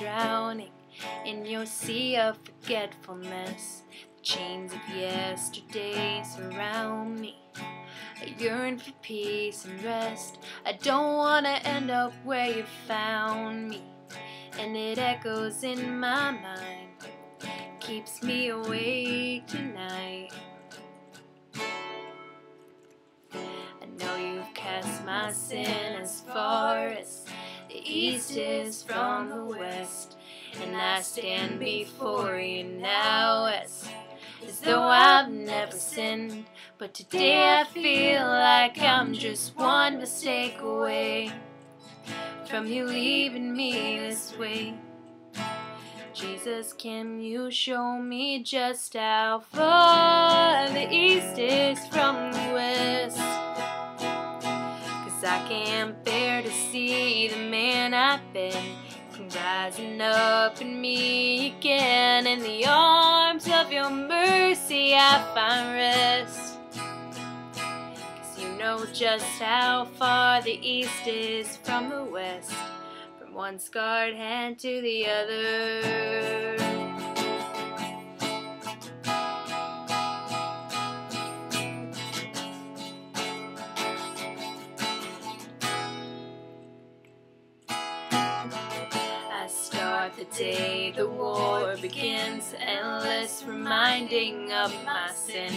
Drowning in your sea of forgetfulness. The chains of yesterday surround me. I yearn for peace and rest. I don't want to end up where you found me. And it echoes in my mind, keeps me awake tonight. I know you've cast my sin as far as east is from the west. And I stand before you now as as though I've never sinned. But today I feel like I'm just one mistake away from you leaving me this way. Jesus, can you show me just how far the east is from the west? Cause I can't bear to see the I've been rising up in me again. In the arms of your mercy I find rest. Cause you know just how far the east is from the west From one scarred hand to the other the day the war begins, endless reminding of my sin.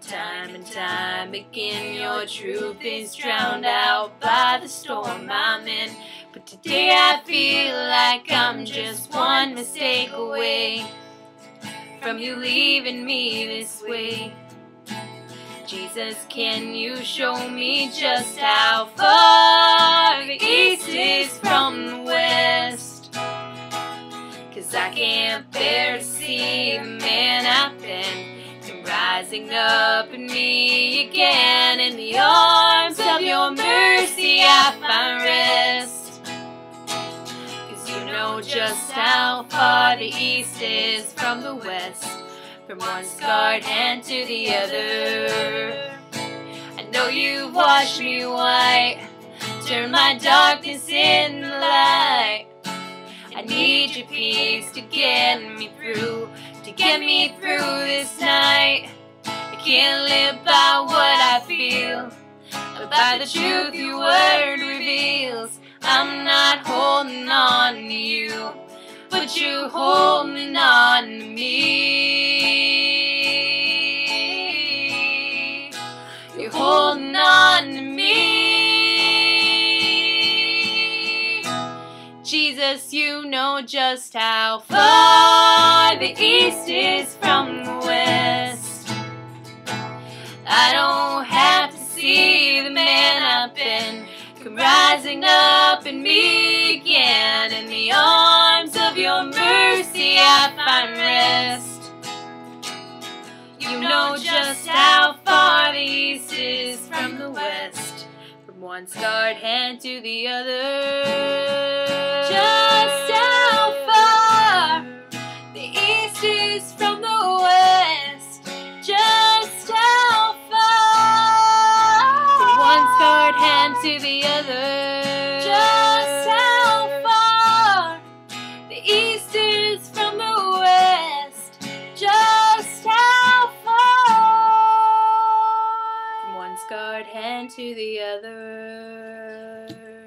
Time and time again, your truth is drowned out by the storm I'm in. But today I feel like I'm just one mistake away from you leaving me this way. Jesus, can you show me just how far the east is from the west? Cause I can't bear to see the man I've been rising up in me again. In the arms of your mercy I find rest. Cause you know just how far the east is from the west From one scarred hand to the other. I know you've washed me white Turn my darkness in the light I need your peace to get me through, to get me through this night. I can't live by what I feel, but by the truth your word reveals. I'm not holding on to you, but you're holding on to me. Jesus, you know just how far the east is from the west. I don't have to see the man I've been come rising up in me again. In the arms of your mercy I find rest. You know just how far the east is from the west. From one scarred hand to the other. To the other. Just how far the east is from the west. Just how far. From one scarred hand to the other.